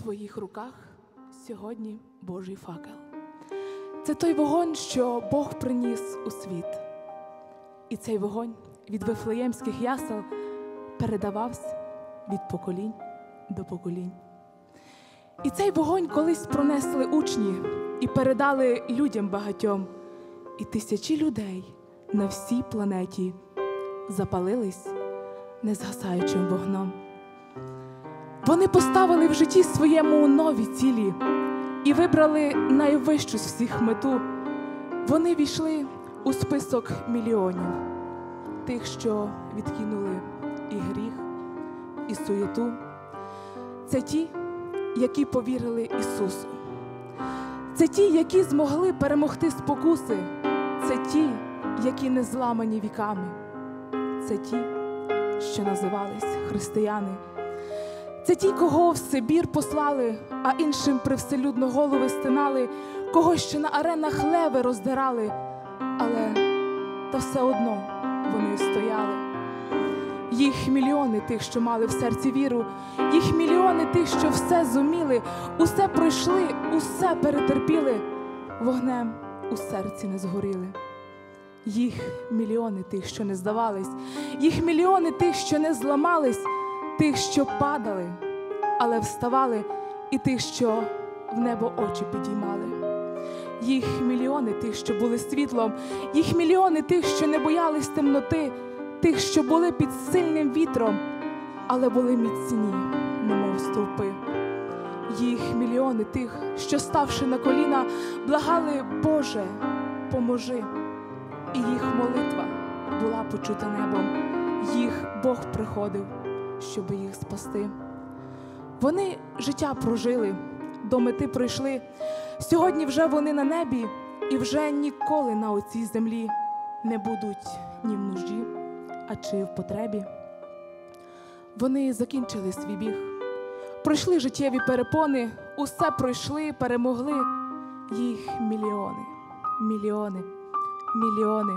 твоїх руках сьогодні Божий факел. Це той вогонь, що Бог приніс у світ. І цей вогонь від вифлеємських ясел передавався від поколінь до поколінь. І цей вогонь колись пронесли учні і передали людям багатьом. І тисячі людей на всій планеті запалились незгасаючим вогном. Вони поставили в житті своєму нові цілі і вибрали найвищу з всіх мету. Вони війшли у список мільйонів, тих, що відкинули і гріх, і суєту. Це ті, які повірили Ісусу. Це ті, які змогли перемогти спокуси. Це ті, які не зламані віками. Це ті, що називались християни. Це ті, кого в Сибір послали, а іншим привселюдно голови стинали, кого ще на аренах леви роздирали, але та все одно вони стояли. Їх мільйони тих, що мали в серці віру, їх мільйони тих, що все зуміли, усе пройшли, усе перетерпіли, вогнем у серці не згоріли. Їх мільйони тих, що не здавались, їх мільйони тих, що не зламались, тих, що падали, але вставали, і тих, що в небо очі підіймали. Їх мільйони тих, що були світлом, їх мільйони тих, що не боялись темноти, тих, що були під сильним вітром, але були міцні, немов стовпи. Їх мільйони тих, що, ставши на коліна, благали, Боже, поможи. І їх молитва була почута небом, їх Бог приходив, щоб їх спасти. Вони життя прожили, до мети прийшли. Сьогодні вже вони на небі і вже ніколи на оцій землі не будуть ні в нужді, а чи в потребі. Вони закінчили свій біг, пройшли життєві перепони, усе пройшли, перемогли. Їх мільйони, мільйони, мільйони.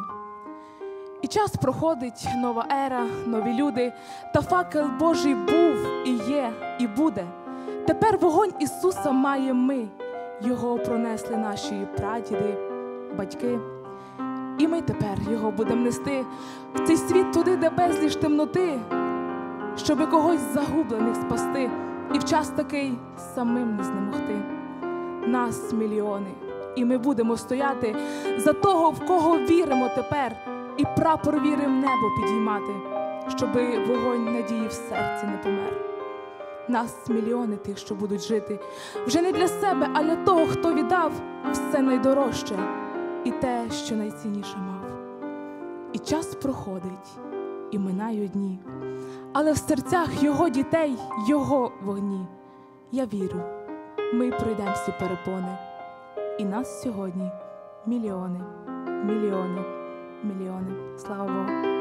І час проходить, нова ера, нові люди, та факел Божий був і є, і буде. Тепер вогонь Ісуса має ми, Його пронесли наші прадіди, батьки. І ми тепер його будемо нести в цей світ туди, де безліч темноти, щоби когось загублених спасти, і в час такий самим не знемогти. Нас мільйони, і ми будемо стояти за того, в кого віримо тепер, і прапор віри в небо підіймати, щоби вогонь надії в серці не помер. Нас мільйони тих, що будуть жити, вже не для себе, а для того, хто віддав все найдорожче і те, що найцінніше мав. І час проходить, і минають дні, але в серцях його дітей, його вогні. Я вірю, ми пройдемо всі перепони, і нас сьогодні мільйони, мільйони, мільйони. Слава Богу!